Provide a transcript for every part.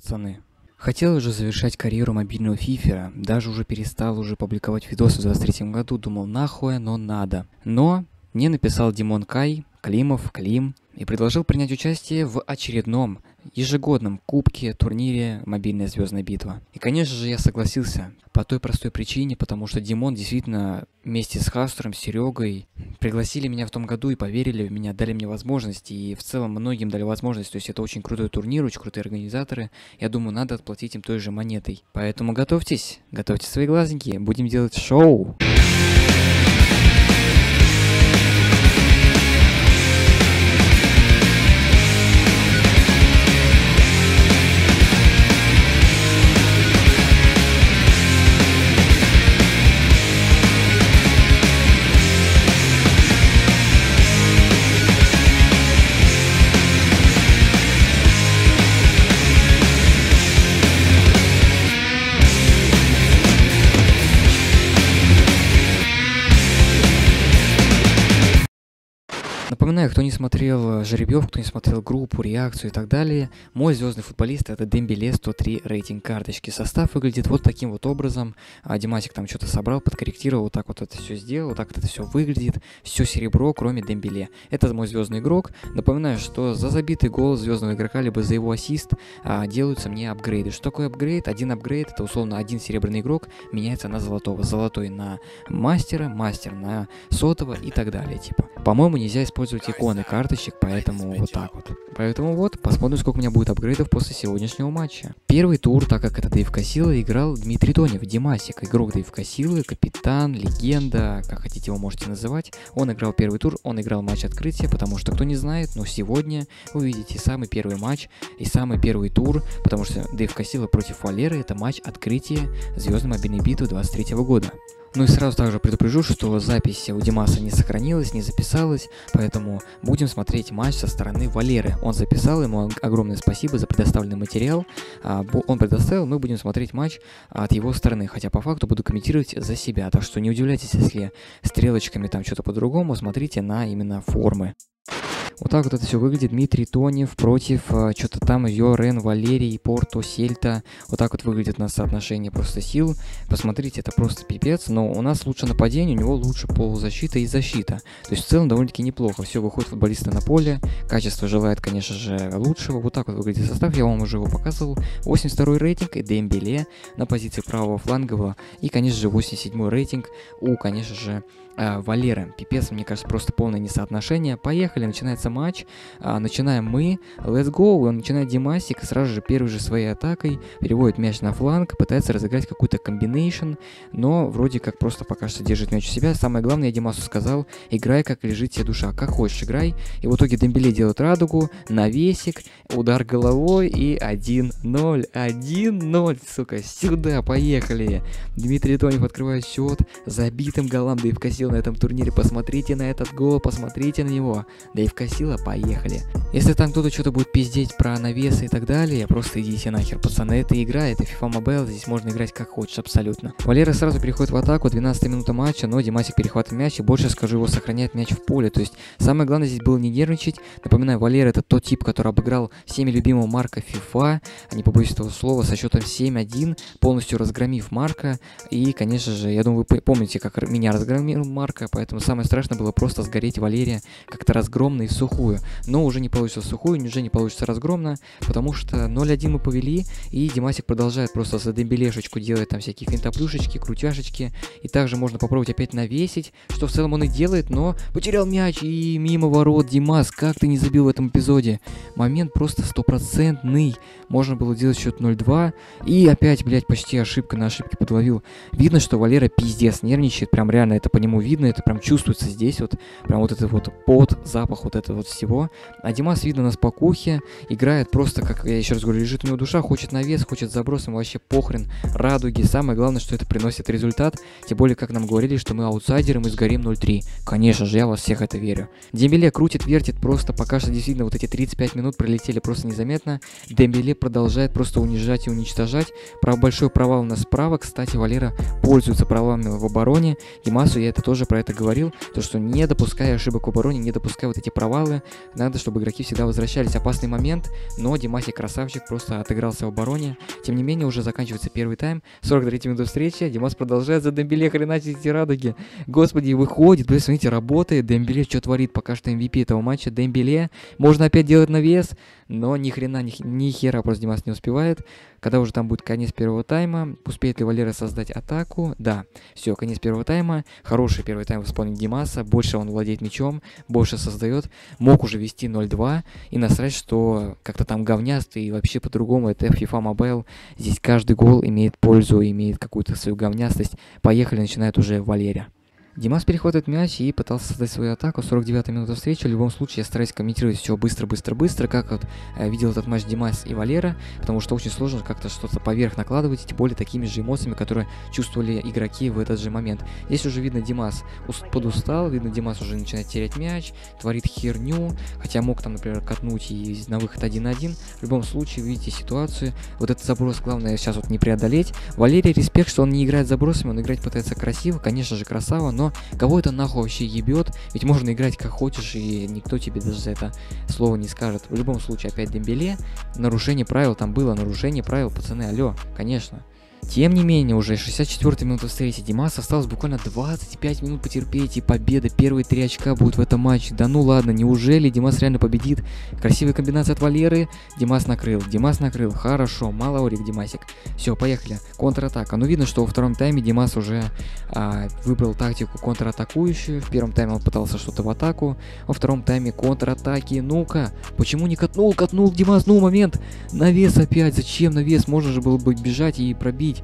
пацаны. Хотел уже завершать карьеру мобильного фифера, даже уже перестал уже публиковать видосы в 23 году, думал нахуй, но надо. Но мне написал Димон Кай, Климов, Клим, и предложил принять участие в очередном ежегодном кубке, турнире «Мобильная звездная битва». И, конечно же, я согласился по той простой причине, потому что Димон действительно вместе с Хастером, Серегой пригласили меня в том году и поверили в меня, дали мне возможность, и в целом многим дали возможность, то есть это очень крутой турнир, очень крутые организаторы, я думаю, надо отплатить им той же монетой. Поэтому готовьтесь, готовьте свои глазники, будем делать шоу! Напоминаю, кто не смотрел жеребьев, кто не смотрел группу, реакцию и так далее, мой звездный футболист это Дембеле 103 рейтинг карточки. Состав выглядит вот таким вот образом. А Димасик там что-то собрал, подкорректировал, вот так вот это все сделал, вот так вот это все выглядит. Все серебро, кроме Дембеле. Это мой звездный игрок. Напоминаю, что за забитый гол звездного игрока, либо за его ассист а, делаются мне апгрейды. Что такое апгрейд? Один апгрейд это условно один серебряный игрок меняется на золотого. Золотой на мастера, мастер на сотого и так далее. Типа. По-моему, нельзя использовать иконы карточек, поэтому вот так вот. Поэтому вот, посмотрим, сколько у меня будет апгрейдов после сегодняшнего матча. Первый тур, так как это Дэйв Косила, играл Дмитрий Тонев, Димасик, игрок Дэйв Косилы, капитан, легенда, как хотите его можете называть. Он играл первый тур, он играл матч открытия, потому что, кто не знает, но сегодня вы видите самый первый матч и самый первый тур, потому что Дэйв Косила против Валеры это матч открытия Звездной мобильной битвы 23 года. Ну и сразу также предупрежу, что запись у Димаса не сохранилась, не записалась, поэтому будем смотреть матч со стороны Валеры. Он записал, ему огромное спасибо за предоставленный материал. А, он предоставил, мы будем смотреть матч от его стороны, хотя по факту буду комментировать за себя. Так что не удивляйтесь, если стрелочками там что-то по-другому, смотрите на именно формы. Вот так вот это все выглядит. Дмитрий Тонев против э, что-то там Йорен, Валерий, Порто, Сельта. Вот так вот выглядит у нас соотношение просто сил. Посмотрите, это просто пипец. Но у нас лучше нападение, у него лучше полузащита и защита. То есть в целом довольно-таки неплохо. Все, выходит футболисты на поле. Качество желает, конечно же, лучшего. Вот так вот выглядит состав. Я вам уже его показывал. 82 рейтинг и Дембеле на позиции правого флангового. И, конечно же, 87 рейтинг у, конечно же, э, Валеры. Пипец, мне кажется, просто полное несоотношение. Поехали, начинается матч. А, начинаем мы. Let's go. Он начинает Димасик. Сразу же первой же своей атакой переводит мяч на фланг. Пытается разыграть какую-то комбинейшн. Но вроде как просто пока что держит мяч у себя. Самое главное, я Димасу сказал, играй как лежит тебе душа. Как хочешь играй. И в итоге Дембеле делает радугу. Навесик. Удар головой. И 1-0. 1-0. Сука, сюда поехали. Дмитрий Тонев открывает счет. Забитым голам Дэйв Косил на этом турнире. Посмотрите на этот гол. Посмотрите на него. Дэйв Косил сила, поехали. Если там кто-то что-то будет пиздеть про навесы и так далее, просто идите нахер, пацаны, это игра, это FIFA Mobile, здесь можно играть как хочешь абсолютно. Валера сразу переходит в атаку, 12 минута матча, но Димасик перехватывает мяч и больше скажу, его сохраняет мяч в поле, то есть самое главное здесь было не нервничать. Напоминаю, Валера это тот тип, который обыграл всеми любимого Марка FIFA, не побоюсь этого слова, со счетом 7-1, полностью разгромив Марка, и, конечно же, я думаю, вы помните, как меня разгромил Марка, поэтому самое страшное было просто сгореть Валерия как-то разгромно и в сухую. Но уже не получится сухую, уже не получится разгромно, потому что 0-1 мы повели, и Димасик продолжает просто за дембелешечку делать там всякие финтоплюшечки, крутяшечки, и также можно попробовать опять навесить, что в целом он и делает, но потерял мяч, и мимо ворот, Димас, как ты не забил в этом эпизоде? Момент просто стопроцентный, можно было делать счет 0-2, и опять, блядь, почти ошибка на ошибке подловил. Видно, что Валера пиздец нервничает, прям реально это по нему видно, это прям чувствуется здесь вот, прям вот этот вот пот, запах вот этого вот всего. А Димас видно на спокухе, играет просто, как я еще раз говорю, лежит у него душа, хочет навес, хочет заброс, ему вообще похрен, радуги. Самое главное, что это приносит результат, тем более, как нам говорили, что мы аутсайдеры, мы сгорим 0-3. Конечно же, я вас всех это верю. Дембеле крутит, вертит просто, пока что действительно вот эти 35 минут пролетели просто незаметно. Дембеле продолжает просто унижать и уничтожать. Про большой провал у нас справа. Кстати, Валера пользуется провалами в обороне. Димасу я это тоже про это говорил. То, что не допуская ошибок в обороне, не допуская вот эти провалы, надо, чтобы игроки всегда возвращались. Опасный момент, но Димаси красавчик просто отыгрался в обороне. Тем не менее, уже заканчивается первый тайм. 43 минута встречи. Димас продолжает за Дембеле хреначить эти радуги. Господи, выходит. Блин, смотрите, работает. Дембеле что творит пока что MVP этого матча. Дембеле. Можно опять делать навес но ни хрена, ни, ни хера просто Димас не успевает. Когда уже там будет конец первого тайма, успеет ли Валера создать атаку? Да, все, конец первого тайма, хороший первый тайм в исполнении Димаса, больше он владеет мячом, больше создает, мог уже вести 0-2, и насрать, что как-то там говнястый, и вообще по-другому, это FIFA Mobile, здесь каждый гол имеет пользу, имеет какую-то свою говнястость. Поехали, начинает уже Валерия. Димас перехватывает мяч и пытался создать свою атаку. 49-я минута встречи. В любом случае, я стараюсь комментировать все быстро-быстро-быстро, как вот э, видел этот матч Димас и Валера, потому что очень сложно как-то что-то поверх накладывать, тем более такими же эмоциями, которые чувствовали игроки в этот же момент. Здесь уже видно Димас подустал, видно Димас уже начинает терять мяч, творит херню, хотя мог там, например, катнуть и на выход 1-1. В любом случае, видите ситуацию. Вот этот заброс, главное сейчас вот не преодолеть. Валерий респект, что он не играет забросами, он играть пытается красиво, конечно же красава, но кого это нахуй вообще ебет? Ведь можно играть как хочешь, и никто тебе даже за это слово не скажет. В любом случае, опять Дембеле, нарушение правил, там было нарушение правил, пацаны, алло, конечно. Тем не менее, уже 64 минута встречи Димас осталось буквально 25 минут потерпеть и победа. Первые три очка будут в этом матче. Да ну ладно, неужели Димас реально победит? Красивая комбинация от Валеры. Димас накрыл, Димас накрыл. Хорошо, мало орик Димасик. Все, поехали. Контратака. Ну видно, что во втором тайме Димас уже а, выбрал тактику контратакующую. В первом тайме он пытался что-то в атаку. Во втором тайме контратаки. Ну-ка, почему не катнул? Катнул Димас, ну момент. Навес опять. Зачем навес? Можно же было бы бежать и пробить.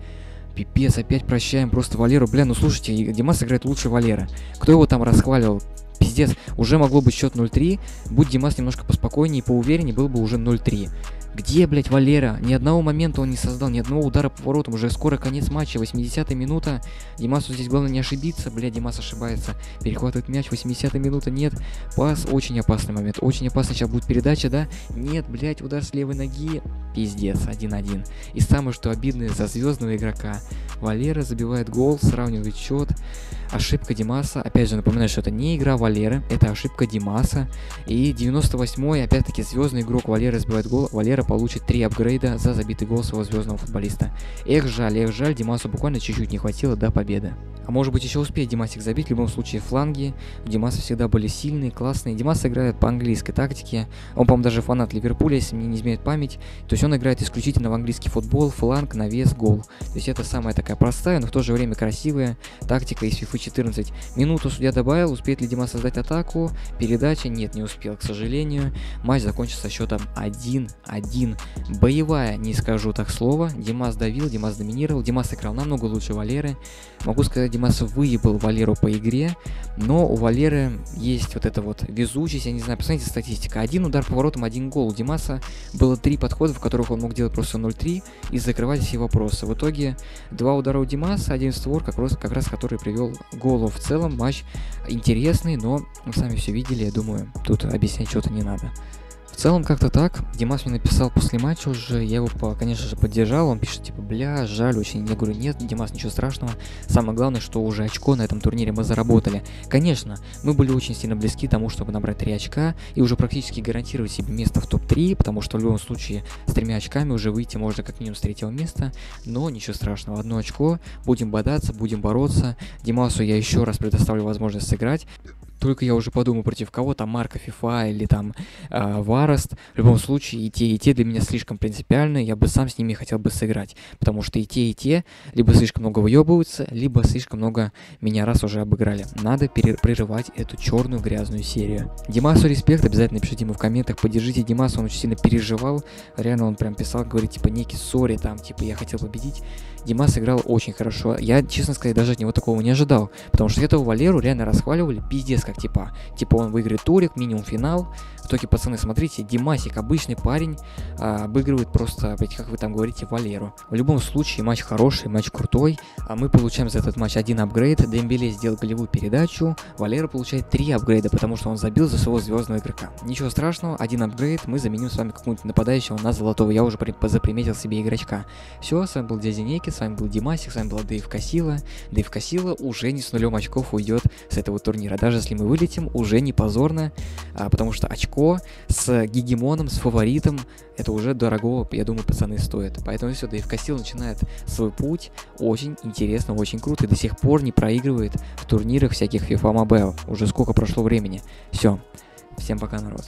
Пипец, опять прощаем просто Валеру. Бля, ну слушайте, Димас играет лучше Валера. Кто его там расхваливал? Пиздец, уже могло быть счет 0-3. Будь Димас немножко поспокойнее и поувереннее, был бы уже 0-3. Где, блядь, Валера? Ни одного момента он не создал, ни одного удара по воротам. Уже скоро конец матча, 80-я минута. Димасу здесь главное не ошибиться. Блядь, Димас ошибается. Перехватывает мяч, 80-я минута, нет. Пас, очень опасный момент. Очень опасный сейчас будет передача, да? Нет, блядь, удар с левой ноги. Пиздец, 1-1. И самое, что обидное за звездного игрока. Валера забивает гол, сравнивает счет. Ошибка Димаса. Опять же, напоминаю, что это не игра Валеры, это ошибка Димаса. И 98-й, опять-таки, звездный игрок Валера забивает гол. Валера получит 3 апгрейда за забитый гол своего звездного футболиста. Эх, жаль, эх, жаль, Димасу буквально чуть-чуть не хватило до победы. А может быть еще успеет Димасик забить, в любом случае фланги у Димаса всегда были сильные, классные. Димас играет по английской тактике, он, по-моему, даже фанат Ливерпуля, если мне не изменяет память. То есть он играет исключительно в английский футбол, фланг, навес, гол. То есть это самая такая простая, но в то же время красивая тактика из FIFA 14. Минуту судья добавил, успеет ли Димас создать атаку, передача, нет, не успел, к сожалению. Матч закончился счетом 1-1. Боевая, не скажу так слова, Димас давил, Димас доминировал, Димас играл намного лучше Валеры. Могу сказать, Димас выебал Валеру по игре, но у Валеры есть вот эта вот везучесть, я не знаю, посмотрите статистика. Один удар поворотом, один гол. У Димаса было три подхода, в которых он мог делать просто 0-3 и закрывать все вопросы. В итоге два удара у Димаса, один створ, как раз, как раз который привел голу. В целом матч интересный, но вы сами все видели, я думаю, тут объяснять что-то не надо. В целом как-то так. Димас мне написал после матча уже, я его, конечно же, поддержал. Он пишет, типа, бля, жаль очень. Я говорю, нет, Димас, ничего страшного. Самое главное, что уже очко на этом турнире мы заработали. Конечно, мы были очень сильно близки тому, чтобы набрать 3 очка и уже практически гарантировать себе место в топ-3, потому что в любом случае с тремя очками уже выйти можно как минимум с третьего места. Но ничего страшного, одно очко, будем бодаться, будем бороться. Димасу я еще раз предоставлю возможность сыграть. Только я уже подумаю, против кого там Марка Фифа или там э, Варест. В любом случае, и те, и те для меня слишком принципиальны. Я бы сам с ними хотел бы сыграть. Потому что и те, и те либо слишком много выебываются, либо слишком много меня раз уже обыграли. Надо прерывать эту черную грязную серию. Димасу респект, обязательно пишите ему в комментах, поддержите Димаса, он очень сильно переживал. Реально он прям писал, говорит, типа, некий сори там, типа, я хотел победить. Димас играл очень хорошо. Я, честно сказать, даже от него такого не ожидал. Потому что этого Валеру реально расхваливали, пиздец как типа. Типа он выиграет турик, минимум финал. В итоге, пацаны, смотрите, Димасик, обычный парень, а, обыгрывает просто, блядь, как вы там говорите, Валеру. В любом случае, матч хороший, матч крутой. А мы получаем за этот матч один апгрейд. Дембеле сделал голевую передачу. Валера получает три апгрейда, потому что он забил за своего звездного игрока. Ничего страшного, один апгрейд, мы заменим с вами какого-нибудь нападающего на золотого. Я уже заприметил себе игрочка. Все, с вами был Дядя Неки, с вами был Димасик, с вами была ДФК Сила. ДФК Сила уже не с нулем очков уйдет с этого турнира. Даже если мы вылетим, уже не позорно, а, потому что очко с гегемоном, с фаворитом, это уже дорогого, я думаю, пацаны стоит. Поэтому все, Дэйв Косил начинает свой путь. Очень интересно, очень круто. И до сих пор не проигрывает в турнирах всяких FIFA Mobile. Уже сколько прошло времени. Все. Всем пока, народ.